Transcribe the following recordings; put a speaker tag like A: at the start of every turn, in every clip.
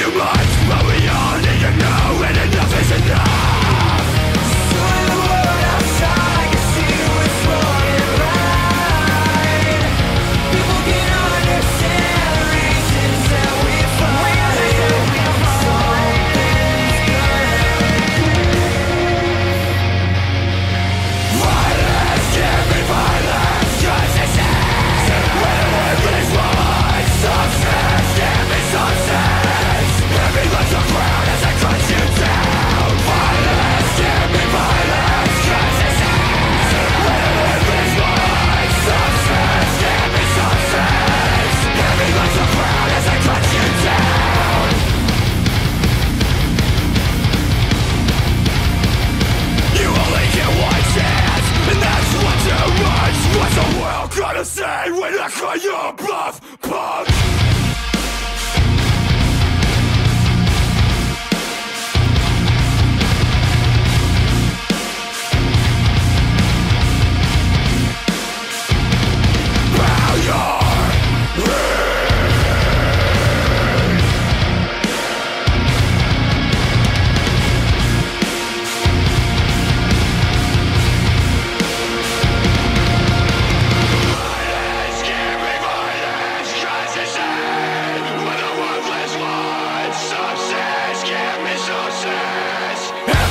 A: you. must But we all need to know and enough is enough trying to say when I call your bluff, punk?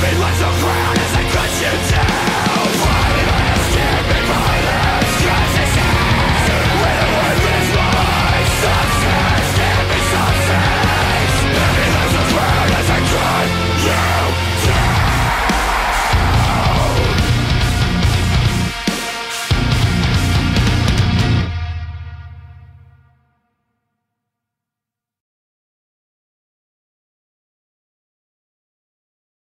A: Having lots of